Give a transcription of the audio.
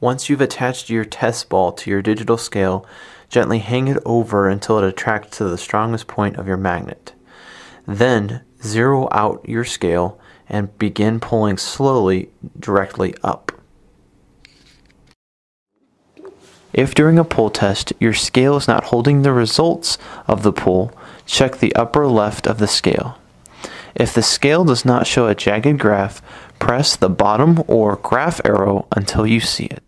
Once you've attached your test ball to your digital scale, gently hang it over until it attracts to the strongest point of your magnet. Then zero out your scale and begin pulling slowly directly up. If during a pull test your scale is not holding the results of the pull, check the upper left of the scale. If the scale does not show a jagged graph, press the bottom or graph arrow until you see it.